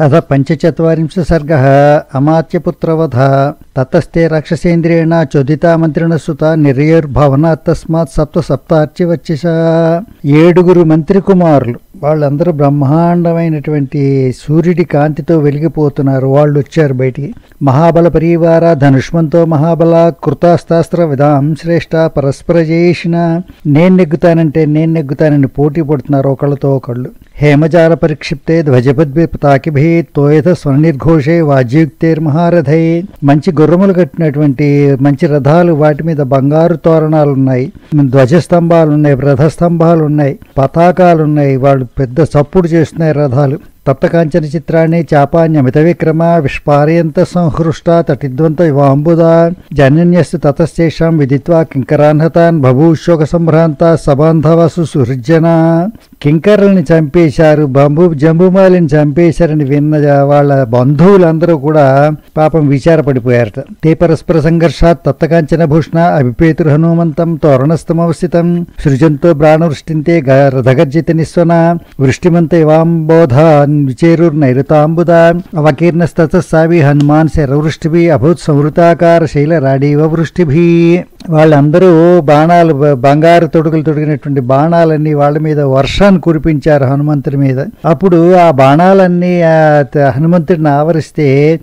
అథ పంచచత్వరింశ సర్గ అమాత్యపుత్రవధ తతస్తే రాక్షసేంద్రేణ చోదితా మంత్రిణ సుత నిర్యర్భవన తస్మాత్ సప్త సప్తార్చి వచ్చేసా ఏడుగురు మంత్రి కుమారులు వాళ్ళందరూ బ్రహ్మాండమైనటువంటి సూర్యుడి కాంతితో వెలిగిపోతున్నారు. వాళ్ళు వచ్చారు బయటికి. మహాబల పరివార ధనుష్మంతో మహాబల కృతాస్తాస్త్ర విధాం శ్రేష్ట పరస్పర జయేషిన నేను నెగ్గుతానంటే నేను నెగ్గుతానని పోటీ పడుతున్నారు ఒకళ్ళతో ఒకళ్ళు. హేమజాల పరిక్షిప్తే ధ్వజపద్భి పతాకిభి తోయత స్వర్నిర్ఘోషే వాజ్యుక్తేర్మహారథై. మంచి గుర్రములు కట్టినటువంటి మంచి రథాలు వాటి మీద బంగారు తోరణాలు ఉన్నాయి ధ్వజస్తంభాలు ఉన్నాయి రథస్తంభాలు ఉన్నాయి పతాకాలు ఉన్నాయి వాళ్ళు పెద్ద చప్పుడు చేస్తున్నాయి రథాలు. తప్తకాంచన చిత్రాన్ని చాపాన్యమిత విక్రమ విష్పారయంత సంహృష్ట తటిద్వంత వాంబుద జనన్యస్సు తతశేషాం విదిత్వా కింకరాన్హతాన్ బభూశోక సంభ్రాంత సబాంధవసు సుహృజన కింకరుల్ని చంపేశారు బంబు జంబుమాలిని చంపేశారని విన్న వాళ్ళ బంధువులందరూ కూడా పాపం విచారపడిపోయారట. తే పరస్పర సంఘర్షాత్ తప్తకాంచన భూషణ అభిపేతృ హనుమంతం తోరణస్థమవస్థితం. సృజంతో ప్రాణవృష్టింతే రథగర్జిత నిస్వన. వృష్టిమంత ఇవాంబోధ విచేరుర్నైరుతాంబుద అవకీర్ణస్తసావి హనుమాన్ శరవృష్టిభి అభూత్ సంవృతాకార శైల రాడీవ వృష్టిభి వాళ్ళందరూ బాణాలు బంగారు తొడుగులు తొడిగినటువంటి బాణాలన్నీ వాళ్ళ మీద వర్షాన్ని కురిపించారు హనుమంతుడి మీద. అప్పుడు ఆ బాణాలన్నీ ఆ త- హనుమంతుడిని ఆవరిస్తే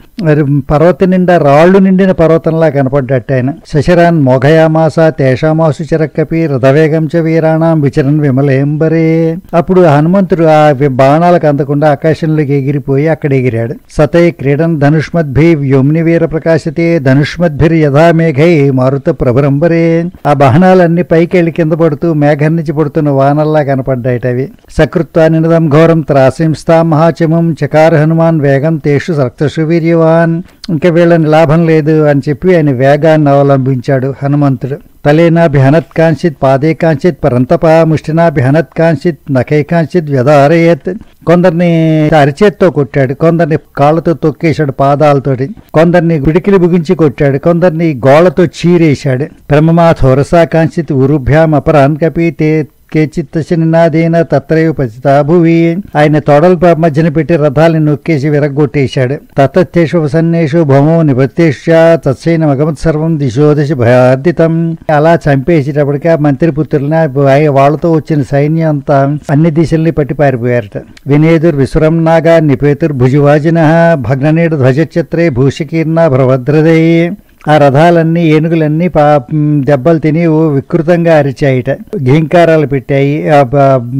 పర్వతం నిండా రాళ్ళు నిండిన పర్వతంలా కనపడ్డట్టు ఆయన. శశరాన్ మోఘయామాస తేషామాసు చిరక్కపి రథవేగం చ వీరాణం విచరణ విమలేంబరే. అప్పుడు హనుమంతుడు ఆ బాణాలకు అందకుండా ఆకాశంలోకి ఎగిరిపోయి అక్కడ ఎగిరాడు సతై క్రీడన్ ధనుష్మద్భి వ్యోమ్ని వీర ప్రకాశతే ధనుష్మద్భిర్ యథామేఘై మారుత మారుత ప్రభరంబరే ఆ బహనాలన్నీ పైకి కింద పడుతూ మేఘం నుంచి పడుతున్న వానల్లా కనపడ్డాయిట అవి. సకృత్వా నినదం ఘోరం త్రాసింస్తా మహాచమం చకార హనుమాన్ వేగం తేషు రక్తసు వీర్యవాన్ ఇంకా వీళ్ళని లాభం లేదు అని చెప్పి ఆయన వేగాన్ని అవలంబించాడు హనుమంతుడు. తలేనాభిహనత్ కాంచిత్ పాదే కాంచిత్ పరంతప ముష్టినాభిహనత్ కాంచిత్ నఖై కాంచిత్ వ్యధారయత్ కొందరిని అరిచేత్తో కొట్టాడు. కొందరిని కాళ్ళతో తొక్కేశాడు పాదాలతోటి. కొందరిని పిడికిలి బిగించి కొట్టాడు. కొందరిని గోళ్ళతో చీరేశాడు. బ్రహ్మమాథోరసా కాంచిత్ ఉరుభ్యాం అపరాన్ కపి తే కేచిత్తశ నినాదేన తత్రయు పచితా భువి. ఆయన తోడల మధ్యన పెట్టి రథాలను నొక్కేసి విరగ్గొట్టేశాడు. తత్తేషు వసన్నేషు భౌమో నిపత్తేష తత్సైన మగమత్ సర్వం దిశో దిశ భయార్దితం. అలా చంపేసేటప్పటికి ఆ మంత్రిపుత్రులని ఆ- వాళ్ళతో వచ్చిన సైన్యం అంతా అన్ని దిశల్ని పట్టి పారిపోయారట. వినేదుర్ విశ్వరం నాగా నిపేతుర్ భుజువాజిన భగ్ననీడు ధ్వజచిత్రే భూషకీర్ణ భ్రభద్రదై ఆ రథాలన్నీ ఏనుగులన్నీ పా దెబ్బలు తిని వికృతంగా అరిచాయిట. ఘీంకారాలు పెట్టాయి. ఆ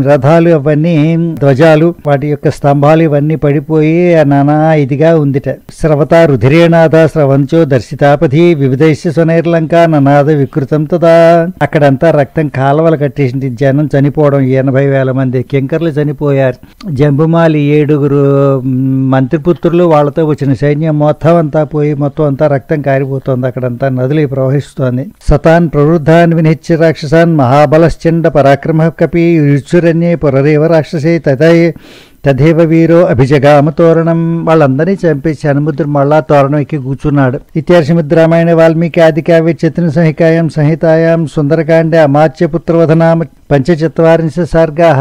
రథాలు అవన్నీ ధ్వజాలు వాటి యొక్క స్తంభాలు ఇవన్నీ పడిపోయి ఆ నానా ఇదిగా ఉందిట. స్రవత రుధిరేనాథ స్రవంచో దర్శితాపతి వివిధైశ్య సునైర్లంక ననాథ వికృతం తదా. అక్కడంతా రక్తం కాలవలు కట్టేసింది. జనం చనిపోవడం ఎనభై వేల మంది కింకర్లు చనిపోయారు. జంబుమాలి ఏడుగురు మంత్రిపుత్రులు వాళ్ళతో వచ్చిన సైన్యం మొత్తం అంతా పోయి మొత్తం అంతా రక్తం కారిపోతుంది. అక్కడంతా నదులు ప్రవహిస్తోంది. సతాన్ ప్రవృద్ధాన్ వినిచ్య రాక్షసాన్ మహాబలశ్చండ పరాక్రమ కపి యుచురణ్యే పురరేవ రాక్షసే తదై తదేవ వీరో అభిజగామ తోరణం వాళ్ళందరినీ చంపేసి హనుమంతుడు మళ్ళా తోరణం ఎక్కి కూర్చున్నాడు. ఇత్యార్షముద్ర రామాయణ వాల్మీకి ఆది కావ్య చిత్ర సంహికాయం సంహితాయాం సుందరకాండే అమాత్యపుత్రవధనామ పంచచత్వారింశ సర్గా